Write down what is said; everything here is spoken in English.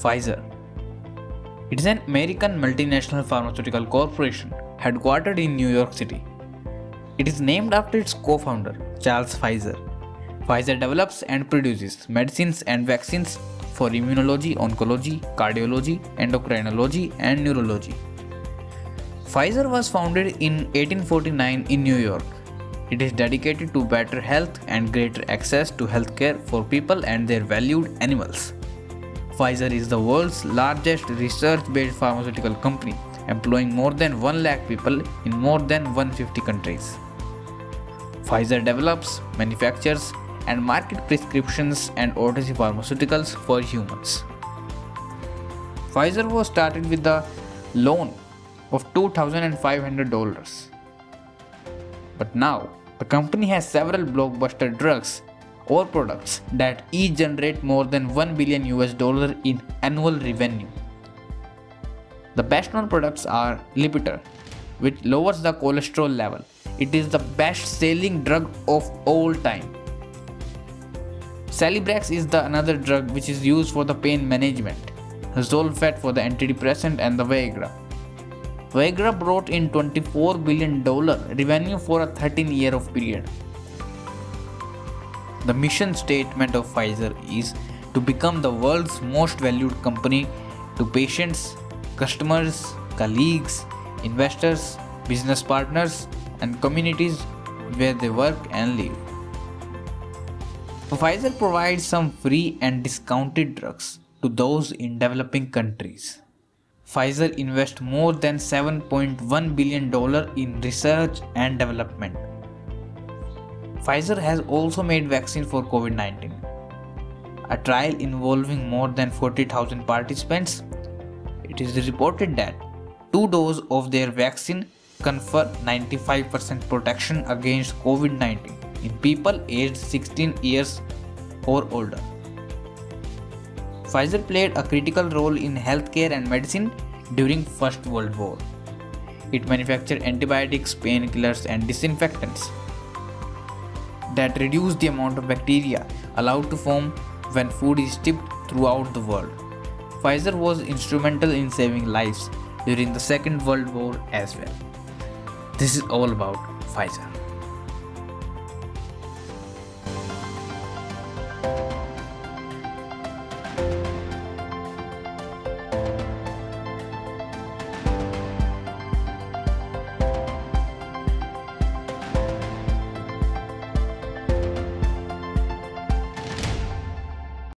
Pfizer. It is an American multinational pharmaceutical corporation headquartered in New York City. It is named after its co founder, Charles Pfizer. Pfizer develops and produces medicines and vaccines for immunology, oncology, cardiology, endocrinology, and neurology. Pfizer was founded in 1849 in New York. It is dedicated to better health and greater access to healthcare for people and their valued animals. Pfizer is the world's largest research based pharmaceutical company, employing more than 1 lakh people in more than 150 countries. Pfizer develops, manufactures, and markets prescriptions and OTC pharmaceuticals for humans. Pfizer was started with a loan of $2,500. But now, the company has several blockbuster drugs or products that each generate more than 1 billion US dollar in annual revenue. The best known products are Lipitor, which lowers the cholesterol level. It is the best selling drug of all time. Celebrex is the another drug which is used for the pain management. Zoloft for the antidepressant and the Viagra. Viagra brought in 24 billion dollar revenue for a 13 year of period. The mission statement of Pfizer is to become the world's most valued company to patients, customers, colleagues, investors, business partners, and communities where they work and live. Pfizer provides some free and discounted drugs to those in developing countries. Pfizer invests more than $7.1 billion in research and development. Pfizer has also made vaccine for COVID 19. A trial involving more than 40,000 participants, it is reported that two doses of their vaccine confer 95% protection against COVID 19 in people aged 16 years or older. Pfizer played a critical role in healthcare and medicine during First World War. It manufactured antibiotics, painkillers, and disinfectants that reduce the amount of bacteria allowed to form when food is shipped throughout the world. Pfizer was instrumental in saving lives during the Second World War as well. This is all about Pfizer.